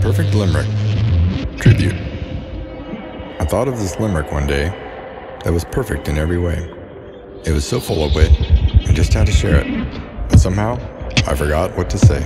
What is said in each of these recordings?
Perfect Limerick Tribute. I thought of this limerick one day that was perfect in every way. It was so full of wit, I just had to share it. But somehow, I forgot what to say.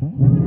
Hmm?